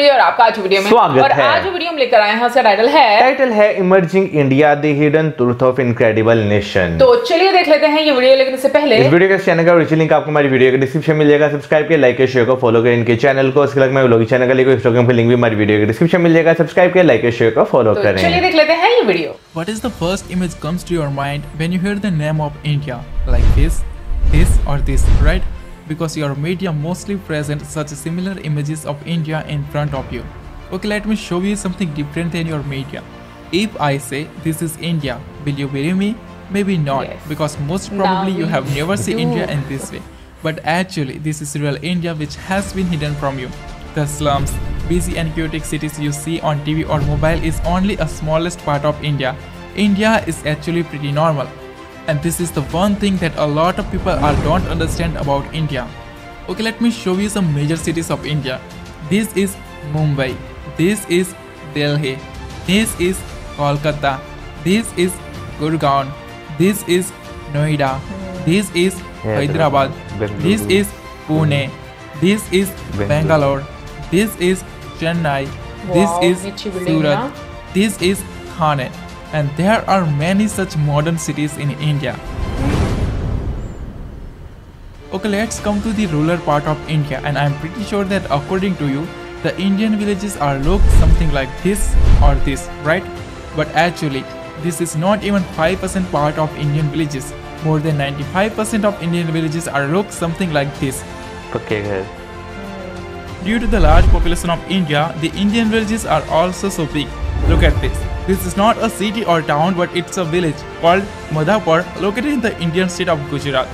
Video और आपका आज वीडियो में स्वागत और है। आज वीडियो हम लेकर आए हैं उसका टाइटल है टाइटल है emerging India the hidden truth of incredible nation तो चलिए देख लेते हैं ये वीडियो लेकिन इससे पहले इस वीडियो के चैनल का ओरिजिनल लिंक आपको हमारी वीडियो के डिस्क्रिप्शन में मिल जाएगा सब्सक्राइब के लाइक के शेयर को फॉलो करें इनके चैनल को अलग में चैनल का लिंक इंस्टाग्राम का लिंक भी हमारी वीडियो के डिस्क्रिप्शन में मिल जाएगा सब्सक्राइब के लाइक के शेयर को फॉलो करें चलिए देख लेते हैं ये video What is the first image comes to your mind when you hear the name of India? Like this, this or this, right? Because your media mostly present such similar images of India in front of you. Okay, let me show you something different than your media. If I say this is India, will you believe me? Maybe not, Yes. because most probably Now you have never seen. India in this way. But actually, this is real India which has been hidden from you. The slums, busy and chaotic cities you see on TV or mobile is only a smallest part of India. India is actually pretty normal. And this is the one thing that a lot of people are don't understand about India. Okay, let me show you some major cities of India. This is Mumbai. This is Delhi. This is Kolkata. This is Gurgaon. This is Noida. This is Hyderabad. This is Pune. This is Bangalore. This is Chennai. This is Surat. This is Thane and there are many such modern cities in India. Okay, let's come to the rural part of India and I'm pretty sure that according to you, the Indian villages are looked something like this or this, right? But actually, this is not even 5% part of Indian villages. More than 95% of Indian villages are looked something like this. Okay, guys. Due to the large population of India, the Indian villages are also so big. Look at this. This is not a city or town but it's a village called Madhapur located in the Indian state of Gujarat.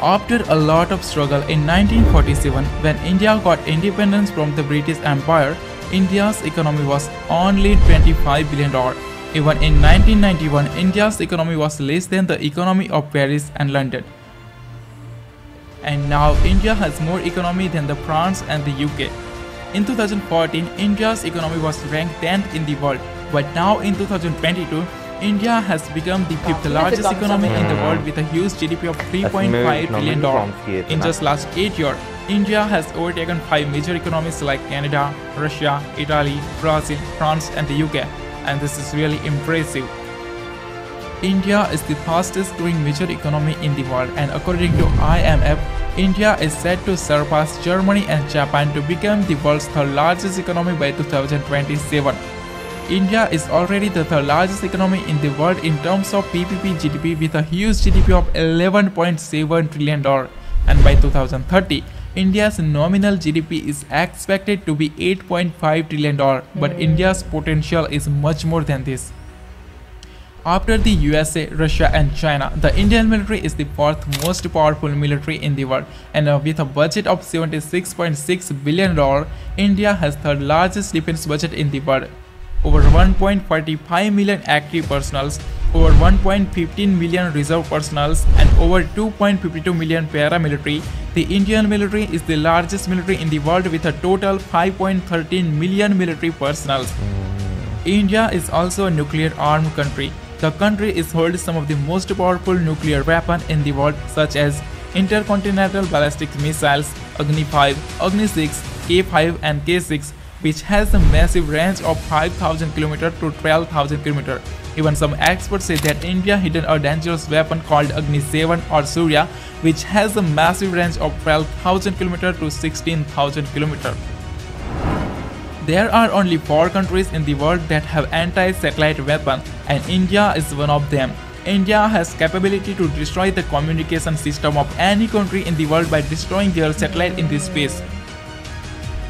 After a lot of struggle in 1947 when India got independence from the British Empire, India's economy was only 25 billion dollars. Even in 1991, India's economy was less than the economy of Paris and London. And now India has more economy than the France and the UK. In 2014, India's economy was ranked 10th in the world, but now in 2022, India has become the fifth largest economy in the world with a huge GDP of 3.5 trillion dollars. In just last 8 years, India has overtaken 5 major economies like Canada, Russia, Italy, Brazil, France and the UK and this is really impressive. India is the fastest growing major economy in the world and according to IMF, India is set to surpass Germany and Japan to become the world's third largest economy by 2027. India is already the third largest economy in the world in terms of PPP GDP with a huge GDP of 11.7 trillion dollar and by 2030 India's nominal GDP is expected to be 8.5 trillion dollar but hmm. India's potential is much more than this. After the USA, Russia, and China, the Indian military is the fourth most powerful military in the world, and uh, with a budget of 76.6 billion dollar, India has third largest defense budget in the world. Over 1.45 million active personals, over 1.15 million reserve personals, and over 2.52 million paramilitary. The Indian military is the largest military in the world with a total 5.13 million military personals. India is also a nuclear armed country. The country is holds some of the most powerful nuclear weapons in the world such as intercontinental ballistic missiles Agni 5, Agni 6, K5 and K6 which has a massive range of 5000 km to 12000 km. Even some experts say that India hidden a dangerous weapon called Agni 7 or Surya which has a massive range of 12000 km to 16000 km. There are only four countries in the world that have anti-satellite weapons, and India is one of them. India has capability to destroy the communication system of any country in the world by destroying their satellite in the space.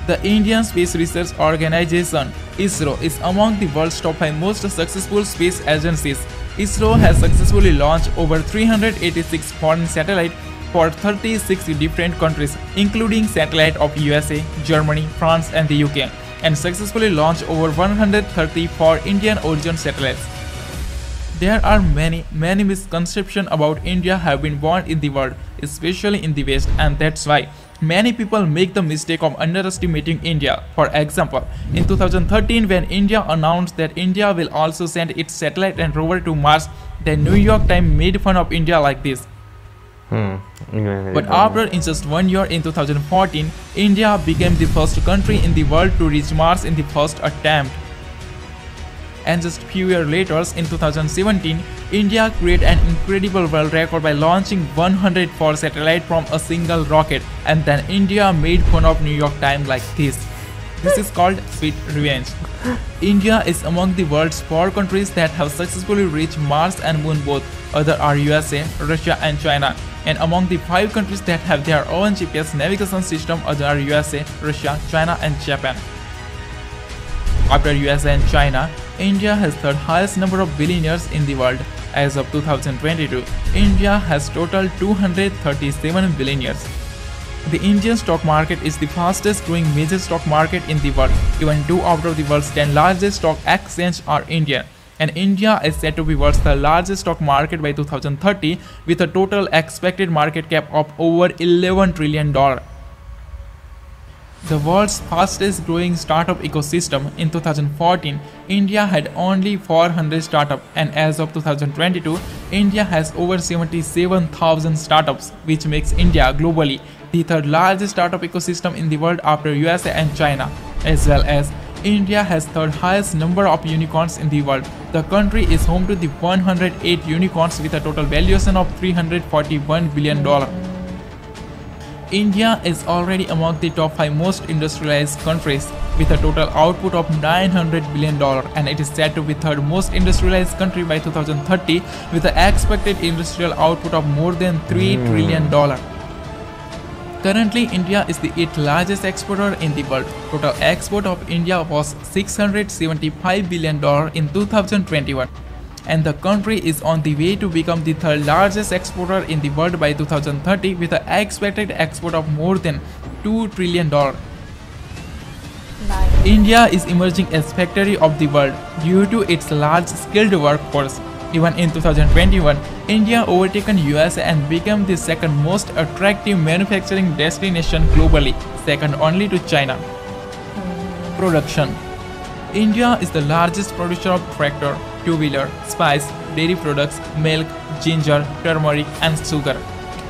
The Indian Space Research Organization ISRO is among the world's top 5 most successful space agencies. ISRO has successfully launched over 386 foreign satellites for 36 different countries including satellite of USA, Germany, France and the UK and successfully launched over 134 Indian origin satellites. There are many, many misconceptions about India have been born in the world, especially in the West, and that's why many people make the mistake of underestimating India. For example, in 2013 when India announced that India will also send its satellite and rover to Mars, the New York Times made fun of India like this. Hmm. But after in just one year in 2014, India became the first country in the world to reach Mars in the first attempt. And just a few years later, in 2017, India created an incredible world record by launching 104 satellites from a single rocket. And then India made fun of New York Times like this. This is called sweet revenge. India is among the world's four countries that have successfully reached Mars and Moon both. Other are USA, Russia and China. And among the five countries that have their own GPS navigation system, are USA, Russia, China and Japan. After USA and China, India has third highest number of billionaires in the world. As of 2022, India has total 237 billionaires. The Indian stock market is the fastest growing major stock market in the world. Even two out of the world's 10 largest stock exchanges are Indian. And India is said to be world's the largest stock market by 2030 with a total expected market cap of over 11 trillion dollar. The world's fastest growing startup ecosystem in 2014, India had only 400 startups and as of 2022, India has over 77,000 startups which makes India globally the third largest startup ecosystem in the world after USA and China, as well as India has third highest number of unicorns in the world. The country is home to the 108 unicorns with a total valuation of 341 billion dollar. India is already among the top 5 most industrialized countries with a total output of 900 billion dollar and it is said to be third most industrialized country by 2030 with an expected industrial output of more than 3 hmm. trillion dollar. Currently, India is the 8th largest exporter in the world. Total export of India was 675 billion dollar in 2021 and the country is on the way to become the third largest exporter in the world by 2030 with an expected export of more than 2 trillion dollar. India is emerging as factory of the world due to its large skilled workforce. Even in 2021, India overtaken USA and became the second most attractive manufacturing destination globally, second only to China. Production India is the largest producer of tractor, two-wheeler, spice, dairy products, milk, ginger, turmeric and sugar.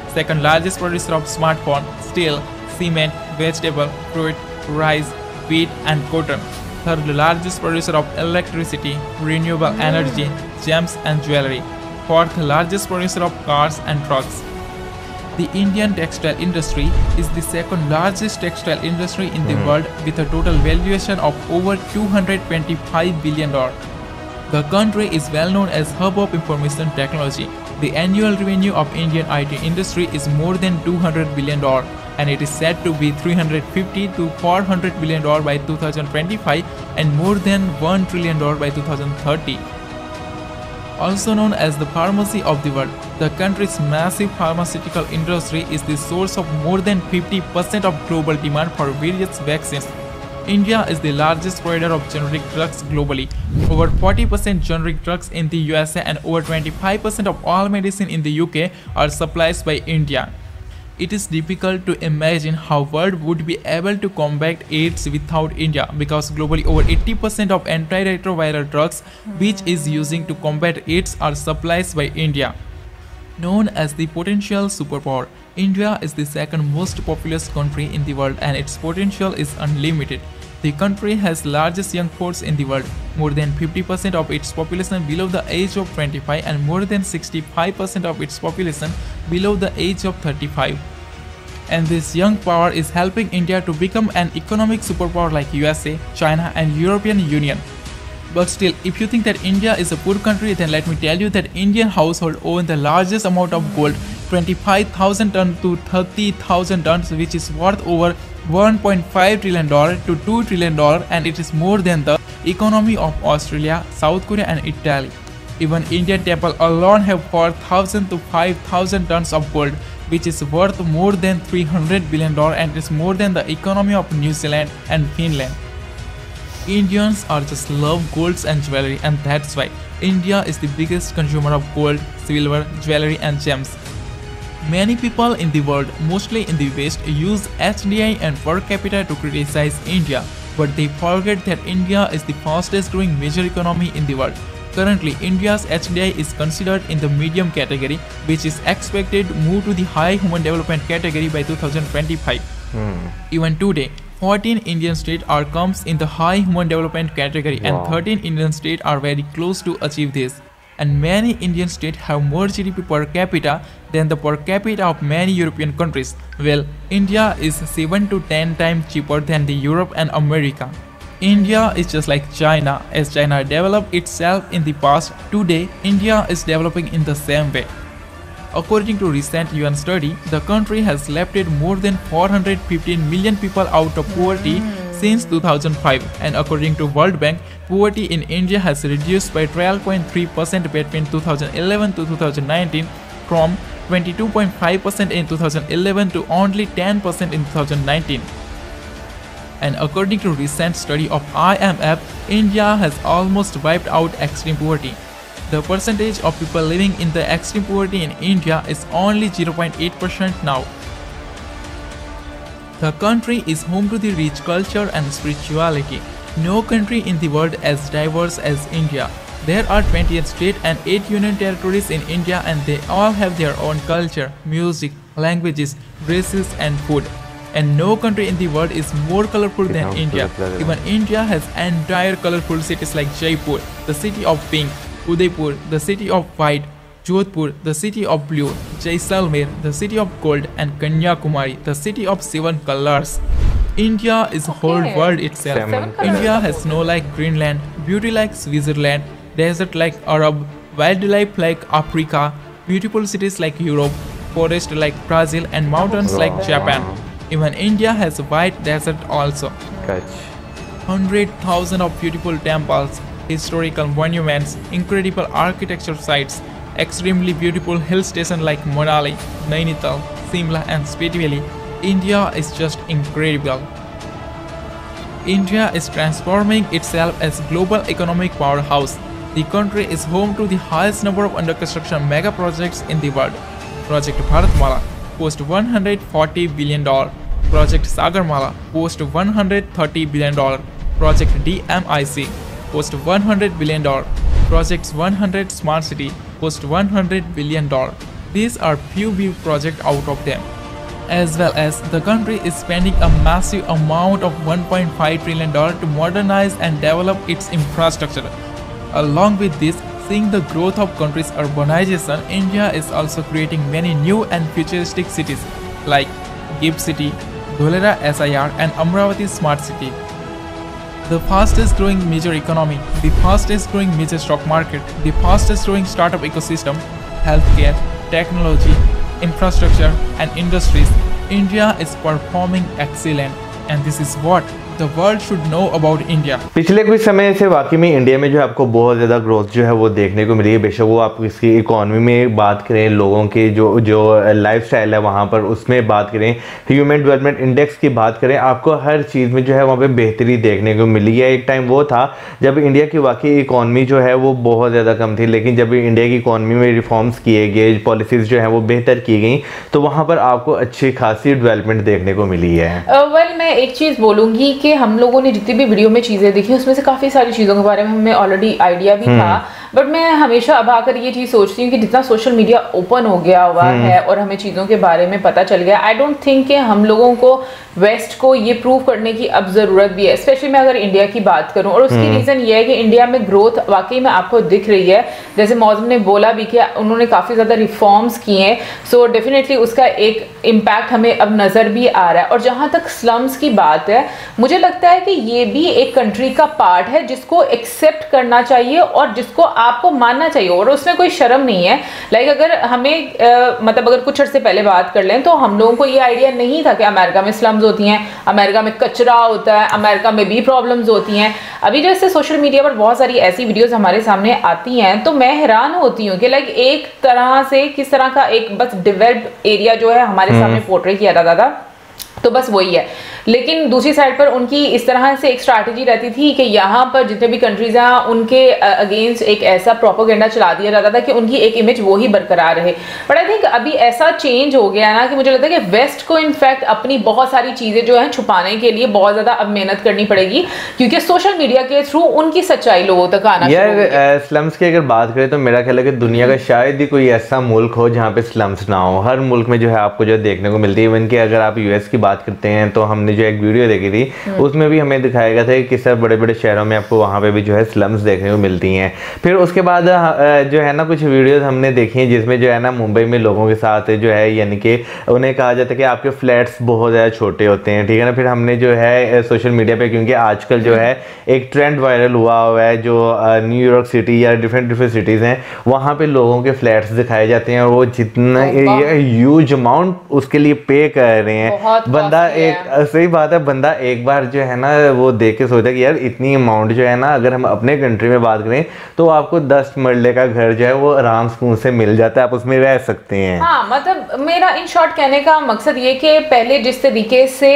Second largest producer of smartphone, steel, cement, vegetable, fruit, rice, wheat and cotton. Third largest producer of electricity, renewable energy, gems and jewelry. Fourth largest producer of cars and trucks. The Indian textile industry is the second largest textile industry in the hmm. world with a total valuation of over 225 billion dollars. The country is well known as hub of information technology. The annual revenue of Indian IT industry is more than 200 billion dollars and it is said to be 350 to 400 billion dollar by 2025 and more than 1 trillion dollar by 2030. Also known as the pharmacy of the world, the country's massive pharmaceutical industry is the source of more than 50% of global demand for various vaccines. India is the largest provider of generic drugs globally. Over 40% generic drugs in the USA and over 25% of all medicine in the UK are supplied by India. It is difficult to imagine how world would be able to combat AIDS without India because globally over 80% of antiretroviral drugs which is using to combat AIDS are supplied by India. Known as the potential superpower, India is the second most populous country in the world and its potential is unlimited. The country has largest young force in the world, more than 50% of its population below the age of 25 and more than 65% of its population below the age of 35. And this young power is helping India to become an economic superpower like USA, China and European Union. But still, if you think that India is a poor country, then let me tell you that Indian household own the largest amount of gold, 25,000 tons to 30,000 tons, which is worth over 1.5 trillion dollar to 2 trillion dollar, and it is more than the economy of Australia, South Korea, and Italy. Even Indian temple alone have 4,000 to 5,000 tons of gold, which is worth more than 300 billion dollar, and is more than the economy of New Zealand and Finland. Indians are just love golds and jewelry and that's why India is the biggest consumer of gold, silver, jewelry and gems. Many people in the world, mostly in the West, use HDI and per capita to criticize India, but they forget that India is the fastest growing major economy in the world. Currently, India's HDI is considered in the medium category, which is expected to move to the high human development category by 2025. Hmm. Even today, 14 Indian states are comes in the high human development category Wow. and 13 Indian states are very close to achieve this. And many Indian states have more GDP per capita than the per capita of many European countries. Well, India is 7 to 10 times cheaper than the Europe and America. India is just like China. As China developed itself in the past, today India is developing in the same way. According to recent UN study, the country has lifted more than 415 million people out of poverty hmm. Since 2005 and according to World Bank, poverty in India has reduced by 12.3% between 2011 to 2019 from 22.5% in 2011 to only 10% in 2019 and according to recent study of IMF, India has almost wiped out extreme poverty. The percentage of people living in the extreme poverty in India is only 0.8% now. The country is home to the rich culture and spirituality. No country in the world as diverse as India. There are 28 states and 8 union territories in India and they all have their own culture, music, languages, races and food. And no country in the world is more colorful than India. Even India has entire colorful cities like Jaipur, the city of pink, Udaipur, the city of white, Jodhpur, the city of blue, Jaisalmer, the city of gold, and Kanyakumari, the city of seven colors. India is a whole world itself. Seven colors. India has snow like Greenland, beauty like Switzerland, desert like Arab, wildlife like Africa, beautiful cities like Europe, forest like Brazil, and mountains like Japan. Even India has a white desert also. Hundred thousand of beautiful temples, historical monuments, incredible architecture sites, extremely beautiful hill stations like Manali, Nainital, Simla, and Spiti Valley, India is just incredible. India is transforming itself as global economic powerhouse. The country is home to the highest number of under construction mega projects in the world. Project Bharatmala post 140 billion dollar. Project Sagarmala post 130 billion dollar. Project DMIC post 100 billion dollar. Projects 100 Smart City post 100 billion dollar. These are few big projects out of them as well as the country is spending a massive amount of 1.5 trillion dollar to modernize and develop its infrastructure. Along with this, seeing the growth of country's urbanization, India is also creating many new and futuristic cities like Gift City, Dholera SIR and Amravati Smart City. The fastest growing major economy, the fastest growing major stock market, the fastest growing startup ecosystem, healthcare, technology, infrastructure, and industries, India is performing excellent. And this is what the world should know about India. पिछले कुछ समय से वाकई में India में जो है आपको बहुत ज़्यादा ग्रोथ जो है वो देखने को मिली है। बेशक वो आप इसकी इकोनॉमी में बात करें लोगों की जो जो लाइफ स्टाइल है वहाँ पर उसमें बात करें ह्यूमन डेवलपमेंट इंडेक्स की बात करें आपको हर चीज़ में जो है वहाँ पे बेहतरी देखने को मिली है। एक टाइम वो था जब इंडिया की वाकई इकोनॉमी जो है वो बहुत ज़्यादा कम थी लेकिन जब इंडिया की इकोनॉमी में रिफॉर्म्स किए गए पॉलिसीज़ जो है वो बेहतर की गई तो वहाँ पर आपको अच्छी खासी डेवलपमेंट देखने को मिली है। वेल मैं एक चीज़ बोलूँगी कि हम लोगों ने जितनी भी वीडियो में चीज़ें देखी उसमें से काफ़ी सारी चीज़ों के बारे में हमें ऑलरेडी आइडिया भी था। बट मैं हमेशा अब आकर ये चीज़ सोचती हूँ कि जितना सोशल मीडिया ओपन हो गया हुआ है और हमें चीज़ों के बारे में पता चल गया आई डोंट थिंक कि हम लोगों को वेस्ट को ये प्रूव करने की अब ज़रूरत भी है। स्पेशली मैं अगर इंडिया की बात करूँ और उसकी रीज़न ये है कि इंडिया में ग्रोथ वाकई में आपको दिख रही है। जैसे मौजम ने बोला भी कि उन्होंने काफ़ी ज़्यादा रिफॉर्म्स किए हैं सो डेफिनेटली उसका एक इम्पैक्ट हमें अब नज़र भी आ रहा है। और जहाँ तक स्लम्स की बात है मुझे लगता है कि ये भी एक कंट्री का पार्ट है जिसको एक्सेप्ट करना चाहिए और जिसको आपको मानना चाहिए और उसमें कोई शर्म नहीं है। लाइक अगर हमें अ, मतलब अगर कुछ अर्से पहले बात कर लें तो हम लोगों को ये आइडिया नहीं था कि अमेरिका में स्लम्स होती हैं अमेरिका में कचरा होता है अमेरिका में भी प्रॉब्लम्स होती हैं। अभी जैसे सोशल मीडिया पर बहुत सारी ऐसी वीडियोज़ हमारे सामने आती हैं तो मैं हैरान होती हूँ कि लाइक एक तरह से किस तरह का एक बस डिवेल्प एरिया जो है हमारे सामने पोर्ट्रे किया जाता था तो बस वही है। लेकिन दूसरी साइड पर उनकी इस तरह से एक स्ट्रैटेजी रहती थी कि यहाँ पर जितने भी कंट्रीज़ हैं उनके अगेंस्ट एक ऐसा प्रोपोगेंडा चला दिया जाता था कि उनकी एक इमेज वो ही बरकरार रहे। बट आई थिंक अभी ऐसा चेंज हो गया ना कि मुझे लगता है कि वेस्ट को इनफैक्ट अपनी बहुत सारी चीज़ें जो है छुपाने के लिए बहुत ज़्यादा अब मेहनत करनी पड़ेगी क्योंकि सोशल मीडिया के थ्रू उनकी सच्चाई लोगों तक आना यार स्लम्स की अगर बात करें तो मेरा ख्याल है कि दुनिया का शायद ही कोई ऐसा मुल्क हो जहाँ पे स्लम्स ना हो। हर मुल्क में जो है आपको जो देखने को मिलती है। इवन कि अगर आप यूएस की बात करते हैं तो हमने जो एक वीडियो देखी थी हम्म। उसमें भी हमें दिखाया गया था कि किस बड़े बड़े शहरों में आपको वहाँ पे भी जो है स्लम्स देखने को मिलती हैं। फिर उसके बाद जो है ना कुछ वीडियोस हमने देखी हैं जिसमें जो है ना मुंबई में लोगों के साथ जो है यानी कि उन्हें कहा जाता है कि आपके फ्लैट्स बहुत ज़्यादा छोटे होते हैं ठीक है ना? फिर हमने जो है सोशल मीडिया पे क्योंकि आजकल जो है एक ट्रेंड वायरल हुआ हुआ है जो न्यूयॉर्क सिटी या डिफरेंट डिफरेंट सिटीज़ हैं वहाँ पे लोगों के फ्लैट्स दिखाए जाते हैं और वो जितना ह्यूज अमाउंट उसके लिए पे कर रहे हैं। बंदा एक सही बात है बंदा एक बार जो है ना वो देख के सोचता है कि यार इतनी अमाउंट जो है ना अगर हम अपने कंट्री में बात करें तो आपको दस मरले का घर जो है वो आराम सुकून से मिल जाता है आप उसमें रह सकते हैं। हाँ मतलब मेरा इन शॉर्ट कहने का मकसद ये कि पहले जिस तरीके से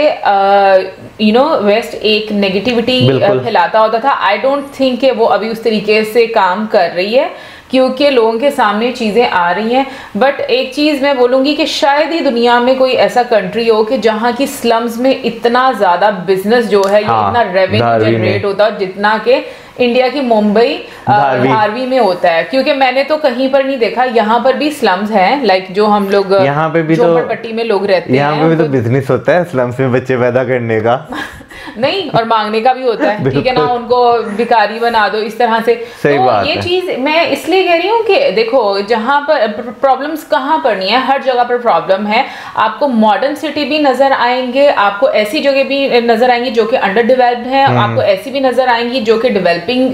यू नो वेस्ट एक नेगेटिविटी फैलाता होता था आई डोंट थिंक वो अभी उस तरीके से काम कर रही है। क्योंकि लोगों के सामने चीज़ें आ रही हैं। बट एक चीज़ मैं बोलूँगी कि शायद ही दुनिया में कोई ऐसा कंट्री हो कि जहाँ की स्लम्स में इतना ज़्यादा बिज़नेस जो है हाँ, इतना रेवेन्यू जनरेट होता है जितना के इंडिया की मुंबई धारवी। में होता है। क्योंकि मैंने तो कहीं पर नहीं देखा यहाँ पर भी स्लम्स हैं लाइक जो हम लोग यहाँ पे भी तो पट्टी में लोग रहते हैं यहाँ पे भी तो बिज़नेस होता है स्लम्स में बच्चे पैदा करने का। नहीं और मांगने का भी होता है। ठीक है ना उनको भिकारी बना दो इस तरह से। सही तो बात ये चीज़ मैं इसलिए कह रही हूँ कि देखो जहाँ पर प्रॉब्लम्स कहाँ पर नहीं है हर जगह पर प्रॉब्लम है। आपको मॉडर्न सिटी भी नज़र आएँगे आपको ऐसी जगह भी नज़र आएँगी जो कि अंडर डेवलप्ड है हम्म। आपको ऐसी भी नज़र आएँगी जो कि डेवलपिंग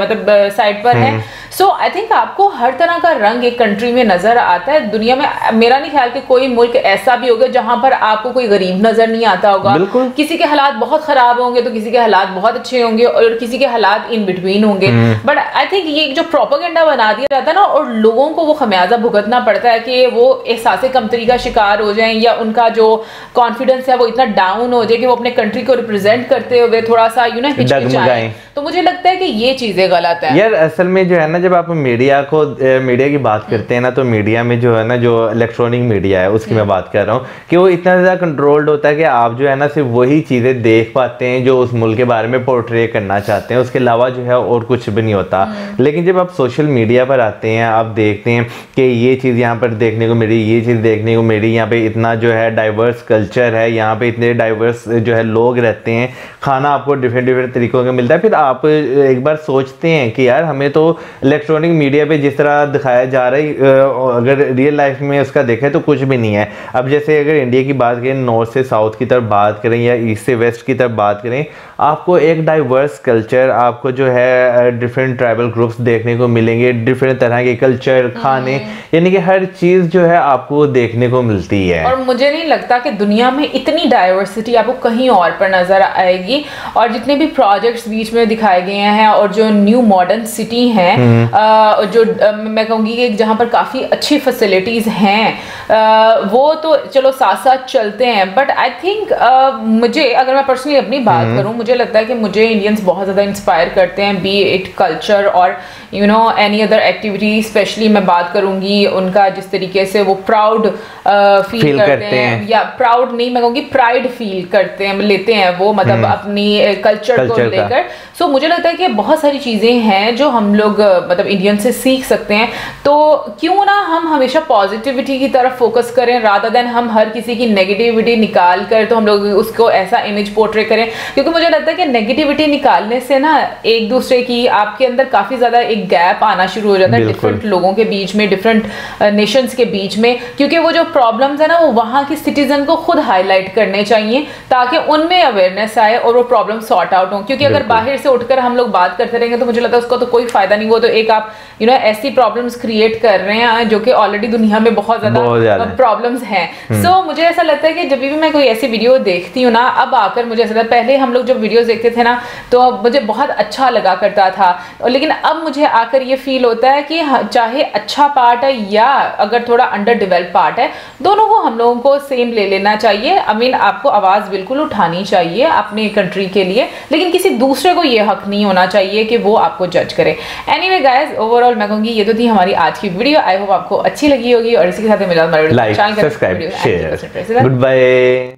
मतलब साइड पर है। सो आई थिंक आपको हर तरह का रंग एक कंट्री में नज़र आता है। दुनिया में मेरा नहीं ख्याल कि कोई मुल्क ऐसा भी होगा जहाँ पर आपको कोई गरीब नज़र नहीं आता होगा। किसी के हालात बहुत खराब होंगे तो किसी के हालात बहुत अच्छे होंगे और किसी के हालात इन बिटवीन होंगे। बट आई थिंक ये जो प्रोपोगेंडा बना दिया जाता है ना और लोगों को वो खमियाजा भुगतना पड़ता है कि वो एहसास कमतरी का शिकार हो जाए या उनका जो कॉन्फिडेंस है वो इतना डाउन हो जाए कि वो अपने कंट्री को रिप्रेजेंट करते हुए थोड़ा सा यू नो तो मुझे लगता है कि ये चीज़ें गलत है। यार असल में जो है ना जब आप मीडिया को मीडिया की बात करते हैं ना तो मीडिया में जो है ना जो इलेक्ट्रॉनिक मीडिया है उसकी मैं। बात कर रहा हूँ कि वो इतना ज़्यादा कंट्रोल्ड होता है कि आप जो है ना सिर्फ़ वही चीज़ें देख पाते हैं जो उस मुल्क के बारे में पोर्ट्रे करना चाहते हैं उसके अलावा जो है और कुछ भी नहीं होता हम्म। लेकिन जब आप सोशल मीडिया पर आते हैं आप देखते हैं कि ये चीज़ यहाँ पर देखने को मिली ये चीज़ देखने को मिली यहाँ पे इतना जो है डाइवर्स कल्चर है यहाँ पे इतने डाइवर्स जो है लोग रहते हैं खाना आपको डिफरेंट डिफरेंट तरीकों का मिलता है फिर आप एक बार सोचते हैं कि यार हमें तो इलेक्ट्रॉनिक मीडिया पे जिस तरह दिखाया जा रहा है अगर रियल लाइफ में उसका देखें तो कुछ भी नहीं है अब जैसे अगर इंडिया की बात करें नॉर्थ से साउथ की तरफ़ बात करें या ईस्ट से वेस्ट की तरफ़ बात करें आपको एक डाइवर्स कल्चर आपको जो है डिफरेंट ट्राइबल ग्रुप्स देखने को मिलेंगे डिफरेंट तरह के कल्चर खाने हम्म। यानी कि हर चीज़ जो है आपको देखने को मिलती है और मुझे नहीं लगता कि दुनिया में इतनी डाइवर्सिटी आपको कहीं और पर नज़र आएगी और जितने भी प्रोजेक्ट्स बीच में दिखाए गए हैं और जो न्यू मॉडर्न सिटी है हम्म। जो मैं कहूँगी कि जहाँ पर काफ़ी अच्छी फैसिलिटीज़ हैं वो तो चलो साथ साथ चलते हैं बट आई थिंक मुझे अगर मैं पर्सनली अपनी बात हम्म। करूँ मुझे लगता है कि मुझे इंडियंस बहुत ज़्यादा इंस्पायर करते हैं बी इट कल्चर और you know any other activity specially मैं बात करूँगी उनका जिस तरीके से वो प्राउड फील, करते, करते हैं, हैं। या प्राउड नहीं मैं कहूँगी प्राइड फील करते हैं लेते हैं वो मतलब अपनी कल्चर को लेकर। सो so, मुझे लगता है कि बहुत सारी चीज़ें हैं जो हम लोग मतलब इंडियन से सीख सकते हैं। तो क्यों ना हम हमेशा पॉजिटिविटी की तरफ़ फोकस करें राधा देन हम हर किसी की नेगेटिविटी निकाल कर तो हम लोग उसको ऐसा इमेज पोर्ट्रे करें। क्योंकि मुझे लगता है कि नेगेटिविटी निकालने से ना एक दूसरे की आपके अंदर काफ़ी ज़्यादा एक गैप आना शुरू हो जाता है डिफरेंट लोगों के बीच में डिफरेंट नेशंस के बीच में। क्योंकि वो जो प्रॉब्लम्स है ना वो वहाँ की सिटीजन को खुद हाईलाइट करने चाहिए ताकि उनमें अवेयरनेस आए और वो प्रॉब्लम सॉर्ट आउट हो। क्योंकि अगर बाहर से उठकर हम लोग बात करते रहेंगे तो मुझे लगता है उसका तो कोई फ़ायदा नहीं वो तो एक आप यू नो ऐसी प्रॉब्लम्स क्रिएट कर रहे हैं जो कि ऑलरेडी दुनिया में बहुत ज़्यादा। प्रॉब्लम्स हैं। सो मुझे ऐसा लगता है कि जब भी मैं कोई ऐसी वीडियो देखती हूँ ना अब आकर मुझे ऐसा लगता है पहले हम लोग जब वीडियोस देखते थे ना तो मुझे बहुत अच्छा लगा करता था। और लेकिन अब मुझे आकर ये फील होता है कि हाँ, चाहे अच्छा पार्ट है या अगर थोड़ा अंडर डेवलप पार्ट है दोनों को हम लोगों को सेम ले लेना चाहिए। आई मीन आपको आवाज़ बिल्कुल उठानी चाहिए अपने कंट्री के लिए लेकिन किसी दूसरे को ये हक नहीं होना चाहिए कि वो आपको जज करे। एनी वे गाइज़ ओवरऑल मैं कहूँगी ये तो थी हमारी आज की वीडियो आई होप आपको अच्छी लगी होगी और इसी के साथ मिला हमारे like subscribe share. Good bye